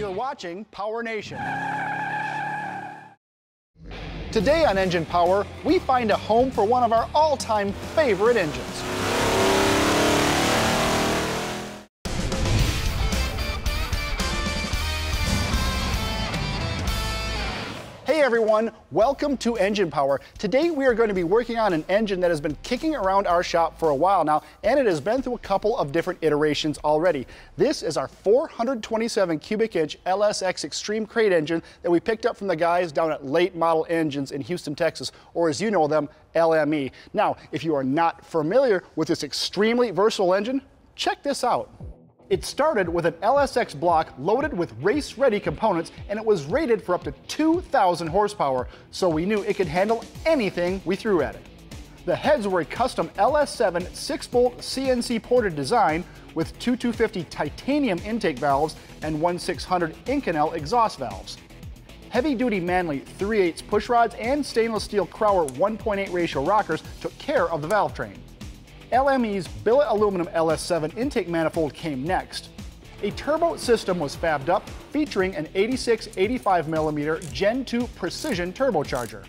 You're watching Power Nation. Today on Engine Power, we find a home for one of our all-time favorite engines. Everyone, welcome to Engine Power. Today we are going to be working on an engine that has been kicking around our shop for a while now, and it has been through a couple of different iterations already. This is our 427 cubic inch LSX Extreme Crate engine that we picked up from the guys down at Late Model Engines in Houston, Texas, or as you know them, LME. Now, if you are not familiar with this extremely versatile engine, check this out. It started with an LSX block loaded with race-ready components and it was rated for up to 2,000 horsepower, so we knew it could handle anything we threw at it. The heads were a custom LS7 6-bolt CNC ported design with two 250 titanium intake valves and one 600 Inconel exhaust valves. Heavy-duty Manley 3 8 push rods and stainless steel Crower 1.8 ratio rockers took care of the valve train. LME's billet aluminum LS7 intake manifold came next. A turbo system was fabbed up, featuring an 86-85mm Gen 2 precision turbocharger.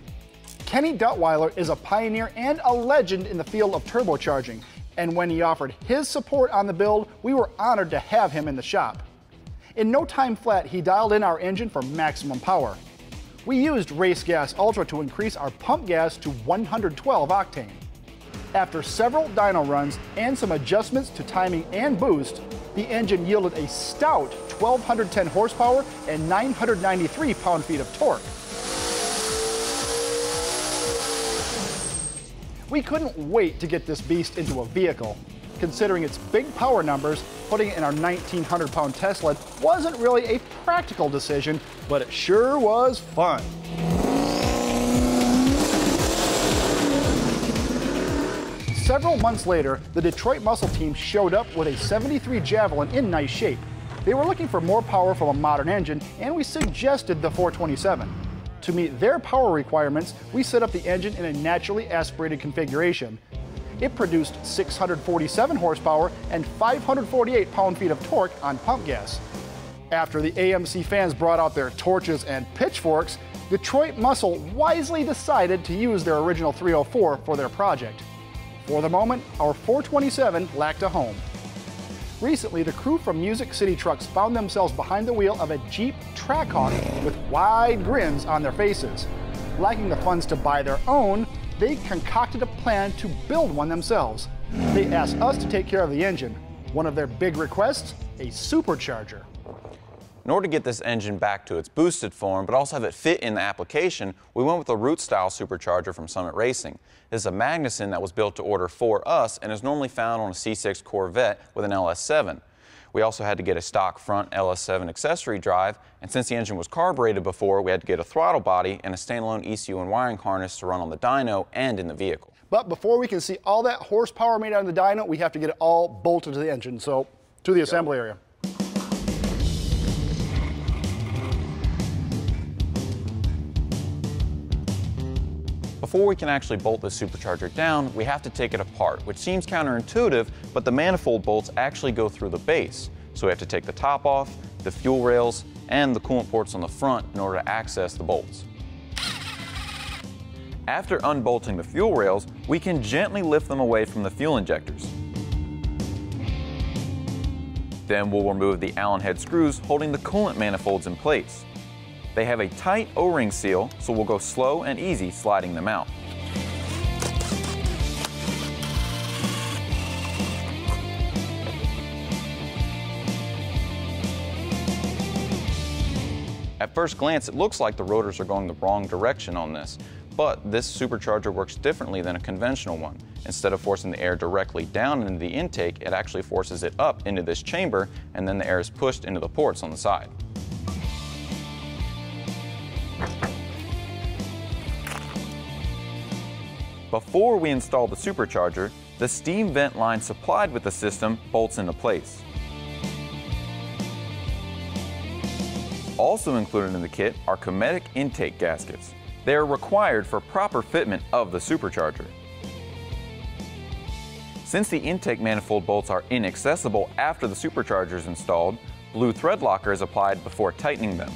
Kenny Duttweiler is a pioneer and a legend in the field of turbocharging, and when he offered his support on the build, we were honored to have him in the shop. In no time flat, he dialed in our engine for maximum power. We used Race Gas Ultra to increase our pump gas to 112 octane. After several dyno runs and some adjustments to timing and boost, the engine yielded a stout 1210 horsepower and 993 pound-feet of torque. We couldn't wait to get this beast into a vehicle. Considering its big power numbers, putting it in our 1900 pound Tesla wasn't really a practical decision, but it sure was fun. Several months later, the Detroit Muscle team showed up with a 73 Javelin in nice shape. They were looking for more power from a modern engine, and we suggested the 427. To meet their power requirements, we set up the engine in a naturally aspirated configuration. It produced 647 horsepower and 548 pound-feet of torque on pump gas. After the AMC fans brought out their torches and pitchforks, Detroit Muscle wisely decided to use their original 304 for their project. For the moment, our 427 lacked a home. Recently, the crew from Music City Trucks found themselves behind the wheel of a Jeep Trackhawk with wide grins on their faces. Lacking the funds to buy their own, they concocted a plan to build one themselves. They asked us to take care of the engine. One of their big requests, a supercharger. In order to get this engine back to its boosted form, but also have it fit in the application, we went with a root style supercharger from Summit Racing. This is a Magnuson that was built to order for us and is normally found on a C6 Corvette with an LS7. We also had to get a stock front LS7 accessory drive, and since the engine was carbureted before, we had to get a throttle body and a standalone ECU and wiring harness to run on the dyno and in the vehicle. But before we can see all that horsepower made out of the dyno, we have to get it all bolted to the engine. So, to the assembly area. Before we can actually bolt the supercharger down, we have to take it apart, which seems counterintuitive, but the manifold bolts actually go through the base. So we have to take the top off, the fuel rails, and the coolant ports on the front in order to access the bolts. After unbolting the fuel rails, we can gently lift them away from the fuel injectors. Then we'll remove the Allen head screws holding the coolant manifolds in place. They have a tight O-ring seal, so we'll go slow and easy sliding them out. At first glance, it looks like the rotors are going the wrong direction on this, but this supercharger works differently than a conventional one. Instead of forcing the air directly down into the intake, it actually forces it up into this chamber, and then the air is pushed into the ports on the side. Before we install the supercharger, the steam vent line supplied with the system bolts into place. Also included in the kit are Cometic intake gaskets. They are required for proper fitment of the supercharger. Since the intake manifold bolts are inaccessible after the supercharger is installed, Blue thread locker is applied before tightening them.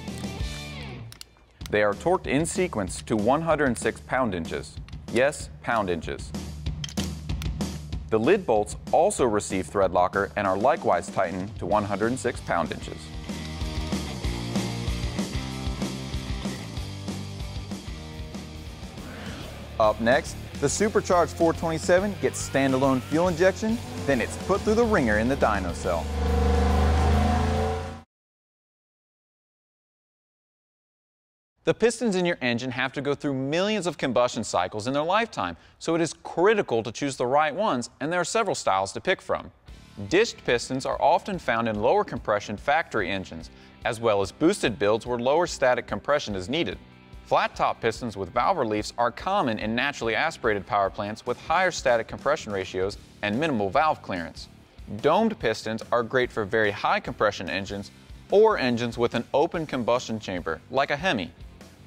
They are torqued in sequence to 106 pound-inches. Yes, pound-inches. The lid bolts also receive thread locker and are likewise tightened to 106 pound-inches. Up next, the supercharged 427 gets standalone fuel injection, then it's put through the wringer in the dyno cell. The pistons in your engine have to go through millions of combustion cycles in their lifetime, so it is critical to choose the right ones, and there are several styles to pick from. Dished pistons are often found in lower compression factory engines, as well as boosted builds where lower static compression is needed. Flat top pistons with valve reliefs are common in naturally aspirated power plants with higher static compression ratios and minimal valve clearance. Domed pistons are great for very high compression engines or engines with an open combustion chamber, like a Hemi.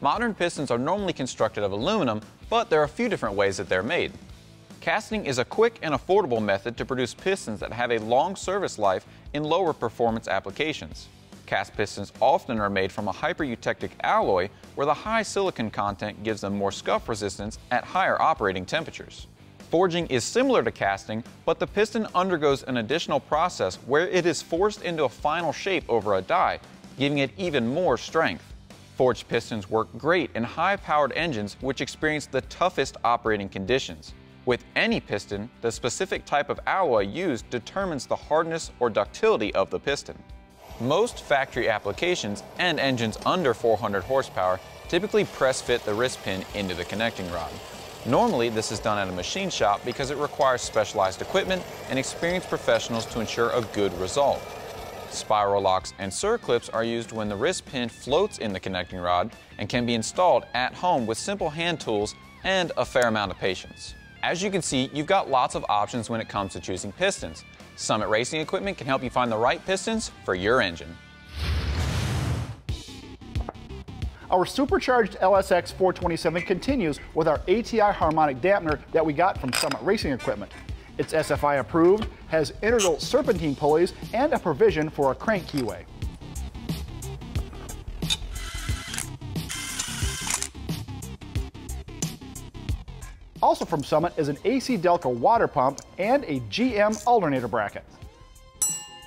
Modern pistons are normally constructed of aluminum, but there are a few different ways that they're made. Casting is a quick and affordable method to produce pistons that have a long service life in lower performance applications. Cast pistons often are made from a hypereutectic alloy where the high silicon content gives them more scuff resistance at higher operating temperatures. Forging is similar to casting, but the piston undergoes an additional process where it is forced into a final shape over a die, giving it even more strength. Forged pistons work great in high-powered engines which experience the toughest operating conditions. With any piston, the specific type of alloy used determines the hardness or ductility of the piston. Most factory applications and engines under 400 horsepower typically press fit the wrist pin into the connecting rod. Normally, this is done at a machine shop because it requires specialized equipment and experienced professionals to ensure a good result. Spiral locks and circlips are used when the wrist pin floats in the connecting rod and can be installed at home with simple hand tools and a fair amount of patience. As you can see, you've got lots of options when it comes to choosing pistons. Summit Racing Equipment can help you find the right pistons for your engine. Our supercharged LSX 427 continues with our ATI harmonic dampener that we got from Summit Racing Equipment. It's SFI approved, has integral serpentine pulleys, and a provision for a crank keyway. Also from Summit is an AC Delco water pump and a GM alternator bracket.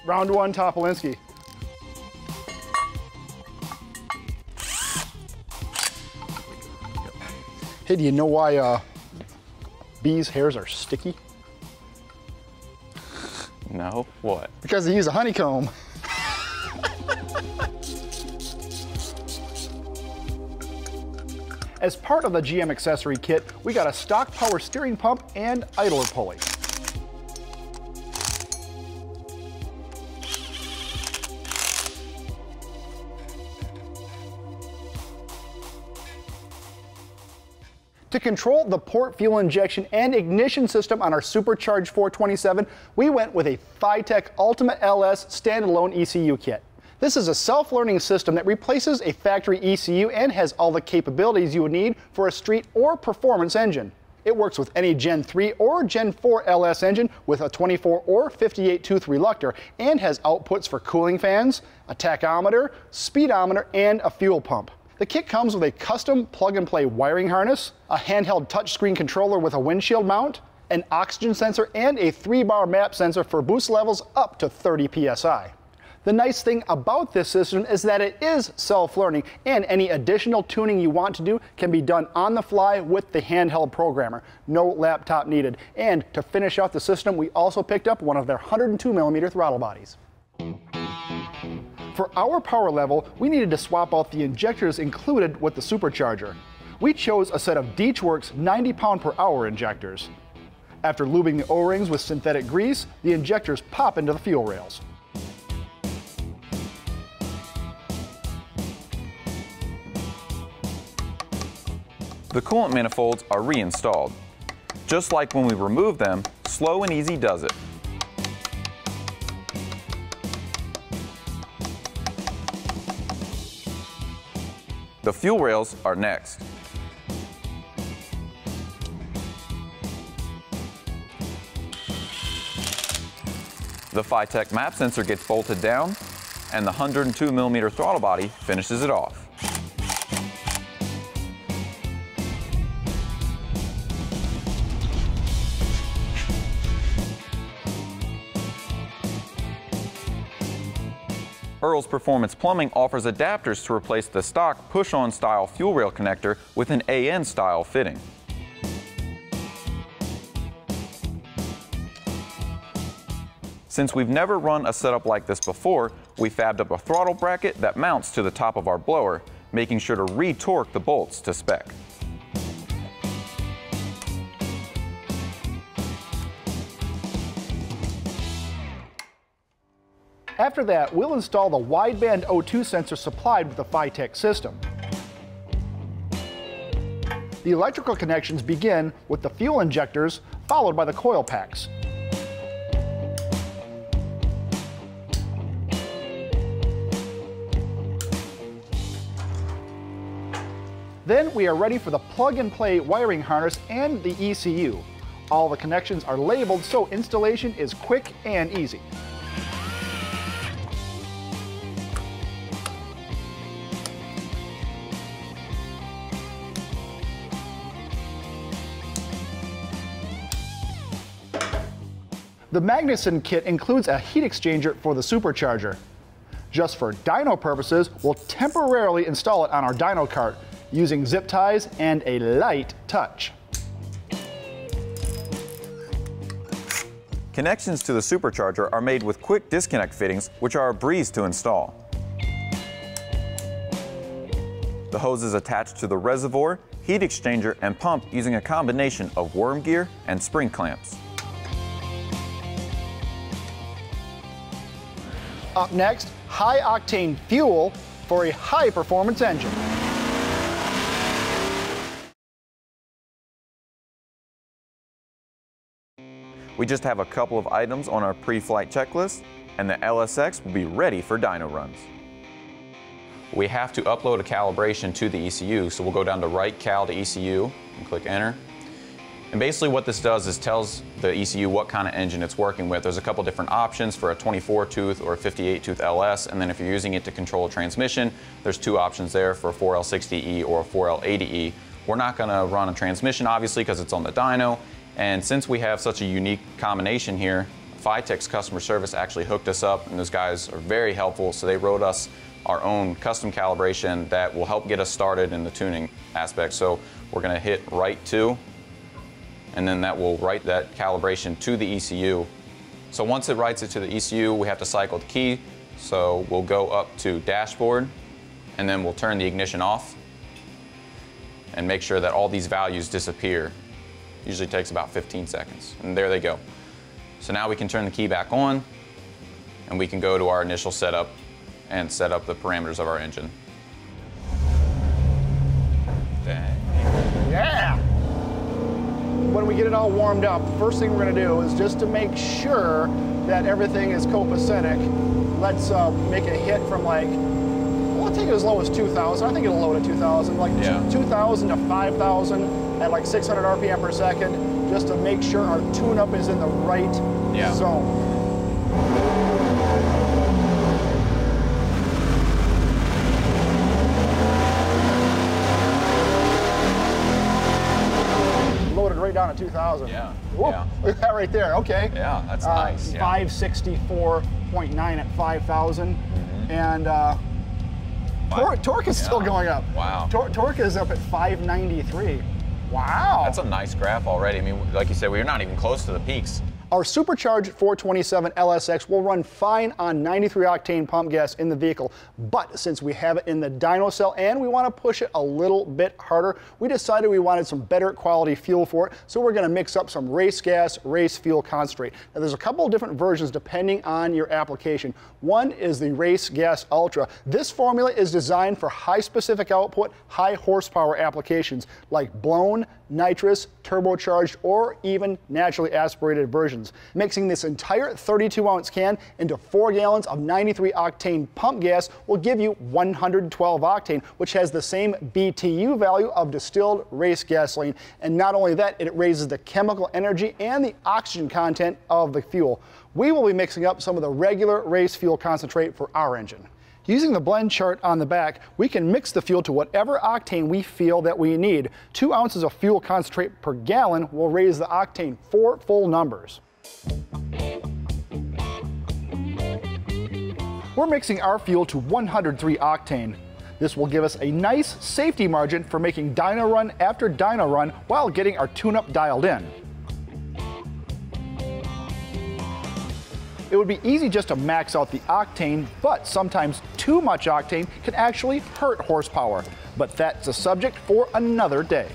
Round one, Topolinski. Hey, do you know why uh, bees' hairs are sticky? No, what? Because they use a honeycomb. As part of the GM accessory kit, we got a stock power steering pump and idler pulley. To control the port fuel injection and ignition system on our supercharged 427, we went with a FiTech Ultima LS standalone ECU kit. This is a self-learning system that replaces a factory ECU and has all the capabilities you would need for a street or performance engine. It works with any Gen 3 or Gen 4 LS engine with a 24 or 58 tooth reluctor and has outputs for cooling fans, a tachometer, speedometer, and a fuel pump. The kit comes with a custom plug-and-play wiring harness, a handheld touchscreen controller with a windshield mount, an oxygen sensor, and a 3-bar map sensor for boost levels up to 30 psi. The nice thing about this system is that it is self-learning and any additional tuning you want to do can be done on the fly with the handheld programmer. No laptop needed. And to finish off the system, we also picked up one of their 102 millimeter throttle bodies. For our power level, we needed to swap out the injectors included with the supercharger. We chose a set of DeatschWerks 90 pound per hour injectors. After lubing the O-rings with synthetic grease, the injectors pop into the fuel rails. The coolant manifolds are reinstalled. Just like when we removed them, Slow and Easy does it. The fuel rails are next. The FiTech map sensor gets bolted down, and the 102 millimeter throttle body finishes it off. Earl's Performance Plumbing offers adapters to replace the stock push-on style fuel rail connector with an AN style fitting. Since we've never run a setup like this before, we fabbed up a throttle bracket that mounts to the top of our blower, making sure to re-torque the bolts to spec. After that, we'll install the wideband O2 sensor supplied with the FiTech system. The electrical connections begin with the fuel injectors, followed by the coil packs. Then we are ready for the plug-and-play wiring harness and the ECU. All the connections are labeled so installation is quick and easy. The Magnuson kit includes a heat exchanger for the supercharger. Just for dyno purposes, we'll temporarily install it on our dyno cart using zip ties and a light touch. Connections to the supercharger are made with quick disconnect fittings, which are a breeze to install. The hose is attached to the reservoir, heat exchanger, and pump using a combination of worm gear and spring clamps. Up next, high octane fuel for a high performance engine. We just have a couple of items on our pre-flight checklist, and the LSX will be ready for dyno runs. We have to upload a calibration to the ECU, so we'll go down to Write Cal to ECU and click Enter. And basically what this does is tells the ECU what kind of engine it's working with. There's a couple different options for a 24 tooth or a 58 tooth LS, and then if you're using it to control a transmission, there's two options there for a 4L60E or a 4L80E. We're not gonna run a transmission obviously because it's on the dyno, and since we have such a unique combination here, FiTech's customer service actually hooked us up, and those guys are very helpful, so they wrote us our own custom calibration that will help get us started in the tuning aspect. So we're gonna hit write to, and then that will write that calibration to the ECU. So once it writes it to the ECU, we have to cycle the key. So we'll go up to dashboard, and then we'll turn the ignition off and make sure that all these values disappear. Usually takes about 15 seconds, and there they go. So now we can turn the key back on, and we can go to our initial setup and set up the parameters of our engine. Dang. When we get it all warmed up, first thing we're gonna do is just to make sure that everything is copacetic, let's uh, make a hit from like, well, I'll take it as low as 2,000. I think it'll load at 2,000, like Yeah. 2,000 to 5,000 at like 600 RPM per second, just to make sure our tune-up is in the right Yeah. zone. Loaded right down at 2,000. Yeah, Whoa, yeah. Look at that right there. Okay. Yeah, that's Uh, nice. Yeah. 564.9 at 5,000. And uh, tor- torque is still going up. Wow. Tor- torque is up at 593. Wow. That's a nice graph already. I mean, like you said, we're not even close to the peaks. Our supercharged 427 LSX will run fine on 93 octane pump gas in the vehicle, but since we have it in the dyno cell and we want to push it a little bit harder, we decided we wanted some better quality fuel for it, so we're going to mix up some race gas, race fuel concentrate. Now there's a couple of different versions depending on your application. One is the Race Gas Ultra. This formula is designed for high specific output, high horsepower applications like blown, nitrous, turbocharged, or even naturally aspirated versions. Mixing this entire 32 ounce can into 4 gallons of 93 octane pump gas will give you 112 octane, which has the same BTU value of distilled race gasoline. And not only that, it raises the chemical energy and the oxygen content of the fuel. we will be mixing up some of the regular race fuel concentrate for our engine. Using the blend chart on the back, we can mix the fuel to whatever octane we feel that we need. Two ounces of fuel concentrate per gallon will raise the octane four full numbers. We're mixing our fuel to 103 octane. This will give us a nice safety margin for making dyno run after dyno run while getting our tune-up dialed in. It would be easy just to max out the octane, but sometimes too much octane can actually hurt horsepower. But that's a subject for another day.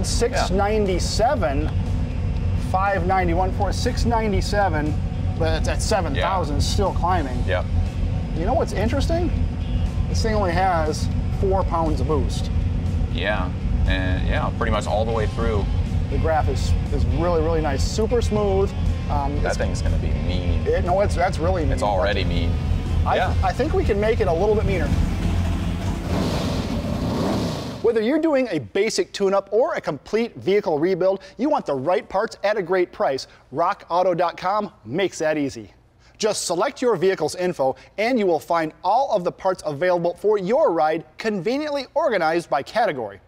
Not bad. 697, 591 for 697, but it's at 7,000, still climbing. Yep. You know what's interesting? This thing only has four pounds of boost. Yeah. And yeah, pretty much all the way through. The graph is, is really, really nice. Super smooth. Um, That thing's gonna be mean. it, no, it's, that's really mean. It's already mean. I, yeah. I think we can make it a little bit meaner. Whether you're doing a basic tune-up or a complete vehicle rebuild, you want the right parts at a great price. RockAuto.com makes that easy. Just select your vehicle's info and you will find all of the parts available for your ride conveniently organized by category.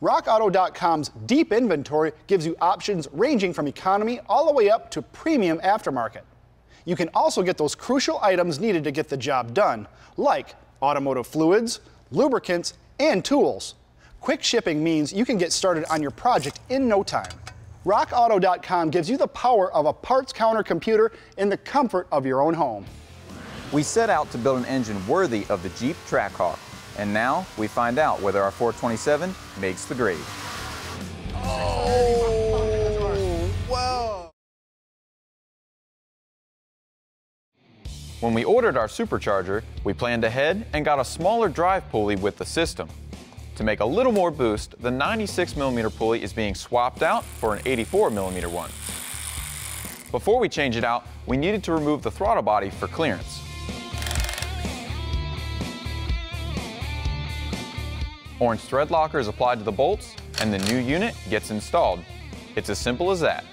RockAuto.com's deep inventory gives you options ranging from economy all the way up to premium aftermarket. You can also get those crucial items needed to get the job done, like automotive fluids, lubricants, and tools. Quick shipping means you can get started on your project in no time. RockAuto.com gives you the power of a parts counter computer in the comfort of your own home. We set out to build an engine worthy of the Jeep Trackhawk, and now we find out whether our 427 makes the grade. Oh. When we ordered our supercharger, we planned ahead and got a smaller drive pulley with the system. To make a little more boost, the 96mm pulley is being swapped out for an 84mm one. Before we change it out, we needed to remove the throttle body for clearance. Orange thread locker is applied to the bolts, and the new unit gets installed. It's as simple as that.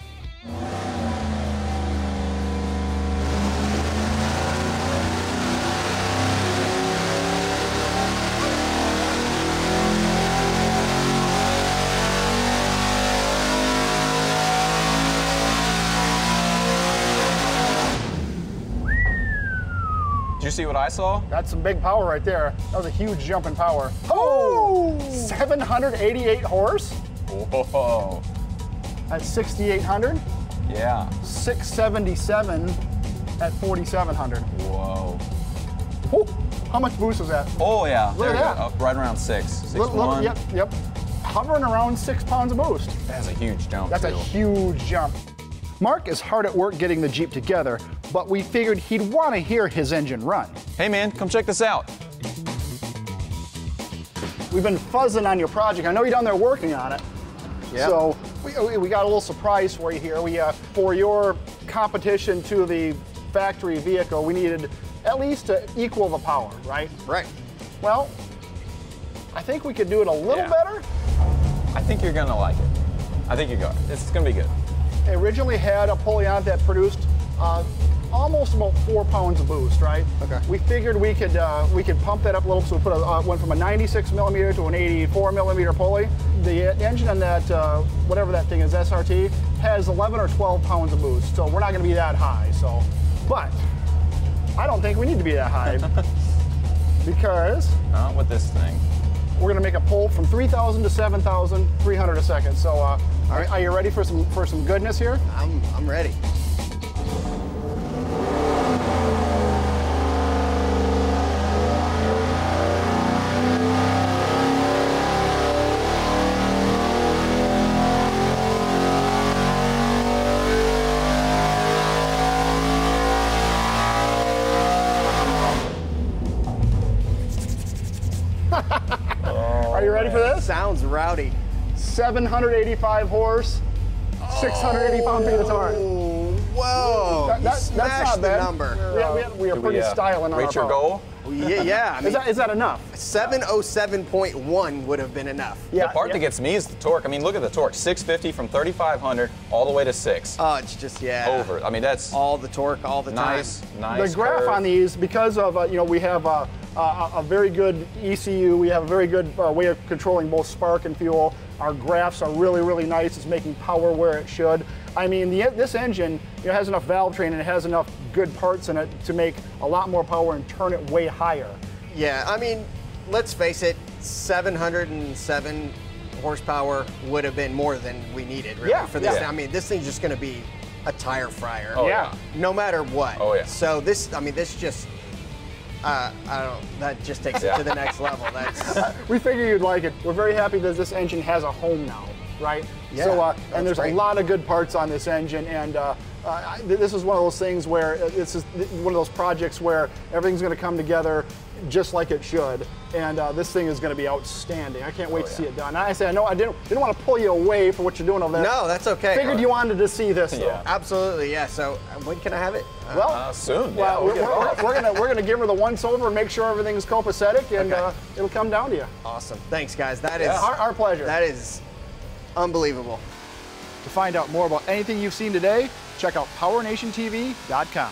See what I saw? That's some big power right there. That was a huge jump in power. Oh! 788 horse Whoa. at 6,800, Yeah. 677 at 4,700. Whoa. Whew. How much boost is that? Oh yeah. Look there at that. go. Right around six. Six Look- look- one. yep, yep. Hovering around six pounds of boost. That's a huge jump. That's a huge jump. Mark is hard at work getting the Jeep together, but we figured he'd want to hear his engine run. Hey man, come check this out. We've been fuzzing on your project. I know you're down there working on it. Yeah. So we, we- got a little surprise for you here. We uh, for your competition to the factory vehicle, we needed at least to equal the power, right? Right. Well, I think we could do it a little Yeah. better. I think you're gonna like it. I think you're going. It's gonna be good. It originally had a it that produced uh, almost about four pounds of boost, right? Okay. We figured we could uh, we could pump that up a little, so we put a, uh, went from a 96 millimeter to an 84 millimeter pulley. The engine on that uh, whatever that thing is, SRT, has 11 or 12 pounds of boost, so we're not going to be that high. So, but I don't think we need to be that high because Not with this thing. we're going to make a pull from 3,000 to 7,300 a second. So, uh, are, are you ready for some for some goodness here? I'm, I'm ready. 785 horse, 680 pound feet of torque. Whoa! That- that- that's smashed not the bad. number. We are, we are, we are Do pretty we, uh, styling on Reach our your goal? Yeah, yeah. I Is that, is that enough? 707.1 would have been enough. Yeah. the part yeah. that gets me is the torque. I mean, look at the torque 650 from 3,500 all the way to 6. Oh, it's just yeah. Over. I mean, that's All the torque, all the nice, time. nice. nice the graph curve. on these, because of uh, you know we have a, a, a very good ECU, we have a very good uh, way of controlling both spark and fuel. Our graphs are really really nice. It's making power where it should. I mean, the, this engine you know, has enough valve train and it has enough good parts in it to make a lot more power and turn it way higher. Yeah, I mean, let's face it, 707 horsepower would have been more than we needed really Yeah, for this. yeah. I mean, this thing's just going to be a tire fryer. Oh, yeah. No matter what. Oh, yeah. So this, I mean, this just, uh, I don't. That just takes it to the next level. That's We figure you'd like it. We're very happy that this engine has a home now, right? Yeah, So, uh, and there's great. a lot of good parts on this engine, and uh, uh, I- this is one of those things where uh, this is one of those projects where everything's going to come together just like it should, and uh, this thing is going to be outstanding. I can't wait Oh, to see it done. I say I know I didn't didn't want to pull you away for what you're doing over there. no, that's okay. Figured you wanted to see this. Though. Yeah. Absolutely, yeah. So uh, when can I have it? Uh, Well, Uh, soon. yeah, well, we'll we're, we're, we're gonna we're gonna give her the once over and make sure everything's copacetic, and Okay. uh, it'll come down to you. awesome. Thanks, guys. That is Our, our pleasure. that is unbelievable. To find out more about anything you've seen today, check out PowerNationTV.com.